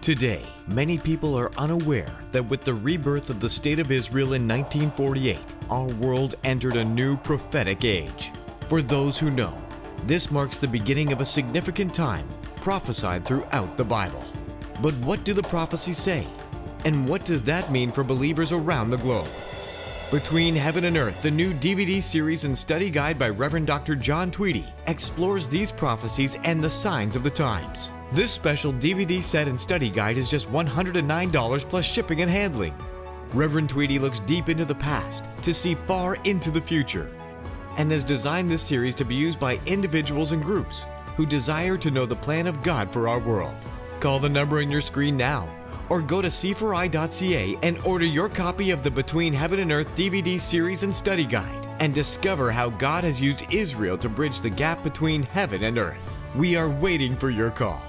Today, many people are unaware that with the rebirth of the State of Israel in 1948, our world entered a new prophetic age. For those who know, this marks the beginning of a significant time prophesied throughout the Bible. But what do the prophecies say? And what does that mean for believers around the globe? Between Heaven and Earth, the new DVD series and study guide by Reverend Dr. John Tweedie explores these prophecies and the signs of the times. This special DVD set and study guide is just $109 plus shipping and handling. Reverend Tweedie looks deep into the past to see far into the future and has designed this series to be used by individuals and groups who desire to know the plan of God for our world. Call the number on your screen now or go to c4i.ca and order your copy of the Between Heaven and Earth DVD series and study guide and discover how God has used Israel to bridge the gap between heaven and earth. We are waiting for your call.